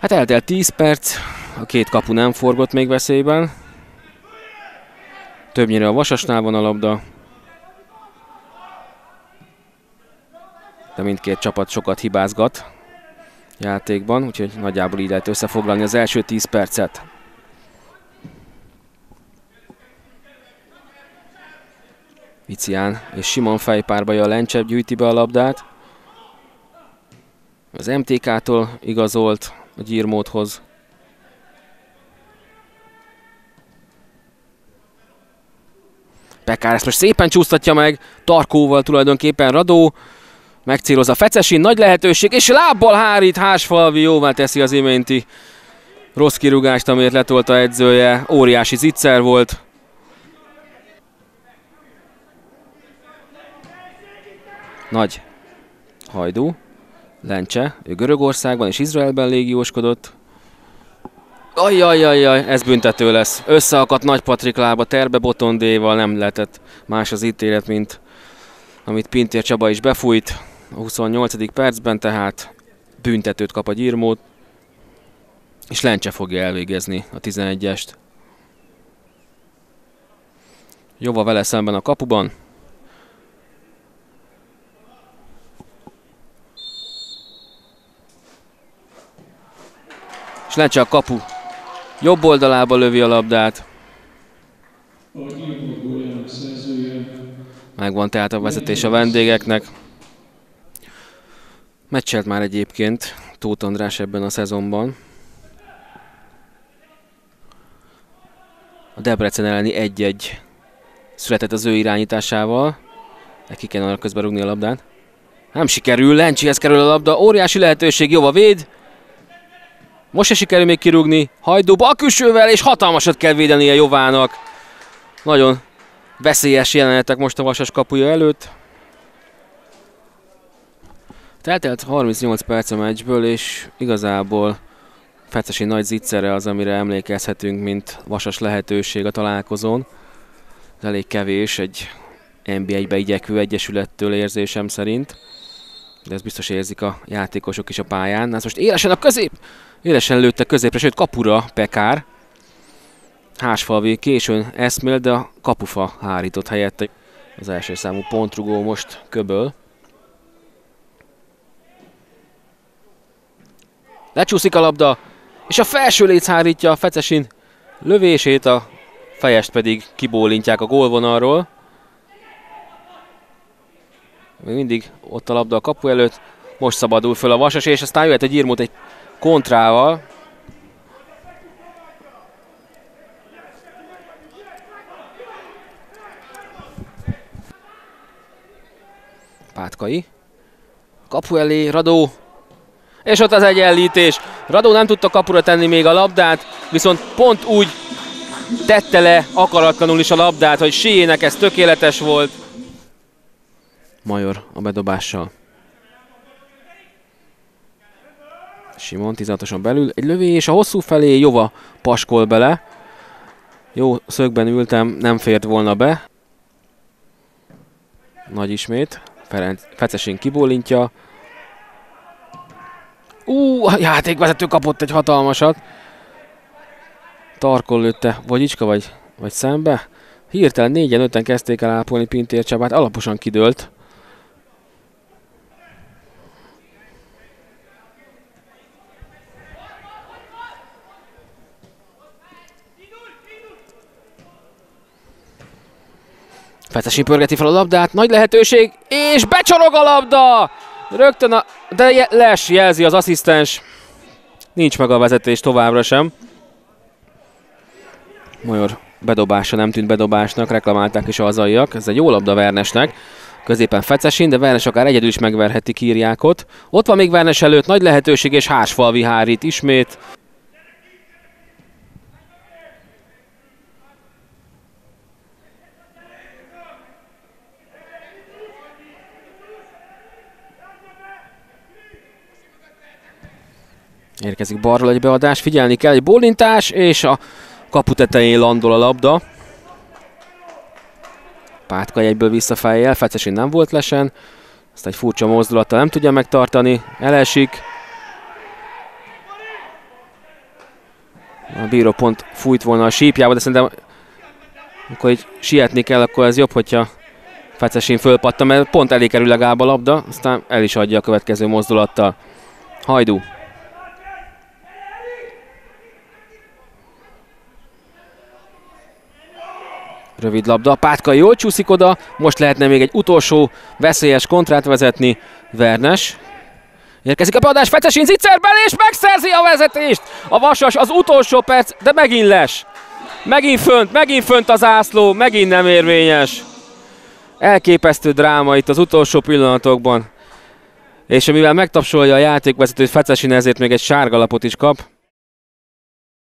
Hát eltelt 10 perc, a két kapu nem forgott még veszélyben. Többnyire a Vasasnál van a labda. De mindkét csapat sokat hibázgat játékban, úgyhogy nagyjából így lehet összefoglalni az első 10 percet. Vicián és Simon fejpárbaja Lencsebb gyűjti be a labdát. Az MTK-tól igazolt a gyírmódhoz. Pekár ezt most szépen csúsztatja meg, Tarkóval tulajdonképpen Radó, megcélozza Fecesin, nagy lehetőség, és lábbal hárít, Hásfalvi jóvá teszi az iménti rossz kirúgást, amiért letolta edzője, óriási zicser volt. Nagy hajdú, Lencse, ő Görögországban és Izraelben légióskodott. Ajajajaj, ez büntető lesz. Összeakadt Nagy Patrik lába, terbe botondéval nem lehetett más az ítélet, mint amit Pintér Csaba is befújt a 28. percben, tehát büntetőt kap a gyírmót, és Lencse fogja elvégezni a 11-est. Jova vele szemben a kapuban, és Lencse a kapu jobb oldalába lövi a labdát. Megvan tehát a vezetés a vendégeknek. Meccselt már egyébként Tóth András ebben a szezonban. A Debrecen elleni 1-1 született az ő irányításával. Neki kell közben rúgni a labdát. Nem sikerül, Lencsihez kerül a labda, óriási lehetőség, jó a véd. Most se sikerül még kirúgni. Hajdóba a külsővel, és hatalmasat kell védenie Jovának. Nagyon veszélyes jelenetek most a Vasas kapuja előtt. Teltelt 38 perc a meccsből, és igazából Fecesi nagy zicsere az, amire emlékezhetünk, mint vasas lehetőség a találkozón. Ez elég kevés egy NBA-be igyekvő egyesülettől érzésem szerint. De ez biztos érzik a játékosok is a pályán. Ez most élesen a közép! Élesen lőtte középre, sőt kapura Pekár. Hásfalvi későn eszmél, de a kapufa hárított helyette. Az első számú pontrugó most köböl. Lecsúszik a labda, és a felső léc hárítja a Fecesin lövését, a fejest pedig kibólintják a gólvonalról. Még mindig ott a labda a kapu előtt, most szabadul föl a Vasas, és aztán jöhet egy írmót egy kontrával. Pátkai. Kapu elé, Radó. És ott az egyenlítés. Radó nem tudta kapura tenni még a labdát, viszont pont úgy tette le akaratlanul is a labdát, hogy Siének ez tökéletes volt. Major a bedobással. Simon 16-oson belül. Egy lövés a hosszú felé, Jova paskol bele. Jó szögben ültem, nem fért volna be. Nagy ismét. Ferenc, Fecesin kibólintja. Ú, a játékvezető kapott egy hatalmasat. Tarkol lőtte Vagyicska vagy, vagy szembe. Hirtelen négyen öten kezdték el ápolni Pintér Csabát, alaposan kidőlt. Fetesi pörgeti fel a labdát, nagy lehetőség, és becsorog a labda! Rögtön a... de Les jelzi az asszisztens. Nincs meg a vezetés továbbra sem. Major bedobása nem tűnt bedobásnak, reklamálták is az aljak. Ez egy jó labda Vernesnek. Középen Fecesin, de Vernes akár egyedül is megverheti Kírjákot. Ott van még Vernes előtt, nagy lehetőség, és Hásfalvi hárít ismét. Érkezik balról egy beadás, figyelni kell, egy bólintás, és a kapu tetején landol a labda. Pátka egyből visszafejjel, Fecesin nem volt lesen. Ezt egy furcsa mozdulata nem tudja megtartani, elesik. A bíró pont fújt volna a sípjába, de szerintem akkor így sietni kell, akkor ez jobb, hogyha Fecesin fölpatta, mert pont elé kerül legalább a labda, aztán el is adja a következő mozdulattal. Hajdú. Rövid labda, Pátka jól csúszik oda, most lehetne még egy utolsó veszélyes kontrát vezetni Vernes. Érkezik a beadás, Fecesin zicser belé, és megszerzi a vezetést! A Vasas az utolsó perc, de megint les. Megint fönt, megint fönt az ászló, megint nem érvényes. Elképesztő dráma itt az utolsó pillanatokban. És mivel megtapsolja a játékvezetőt, Fecesin ezért még egy sárgalapot is kap.